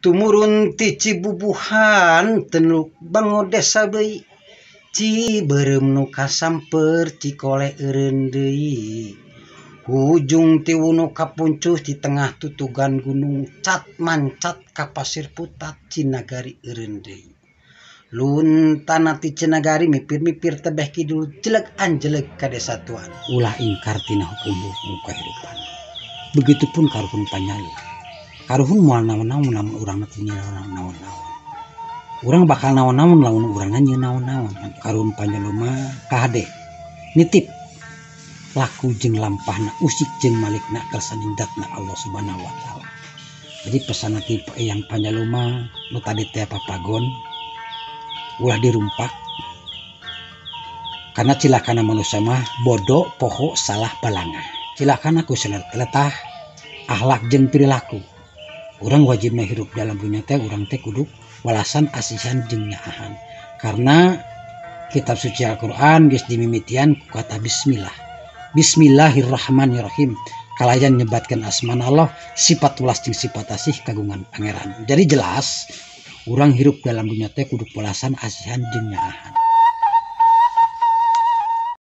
Tumurun ti Cibubuhan tenuk Bango desa bayi ci berem nu kasamper ci kole Erendei ti wunu kapuncuh di tengah tutugan gunung Cat mancat ka pasir putat Cinagari Erendei Luntana ti Cinagari mipir-mipir tebeh kidul jelek anjelek ka desa tuan. Ulah ingkar tina hukum-hukum kehidupan. Begitupun karun panyalu haruhun mual naon-naon lamun urang tinya urang naon-naon. Urang bakal naon-naon lamun urang nanya naon-naon. Karun panjelema kahade. Nitip. Laku jeng lampahna usik jeng malikna kersanindatna Allah subhanahu wa ta'ala. Jadi pesan ti yang panjaluma nu tadi teh papagon ulah dirumpak karena cilakana manusia mah bodoh poho salah balanga cilakana ku letah ahlak jeng perilaku. Orang wajib hirup dalam dunia teh orang teh kudu walasan asihan jeung nyaahan karena kitab suci Al-Quran geus dimimitian kata bismillah. Bismillahirrahmanirrahim. Kalayan nyebatkan asman Allah sifat ulas jeung sifat asih kagungan pangeran. Jadi jelas orang hirup dalam dunia teh kudu pelasan asihan jeung nyaahan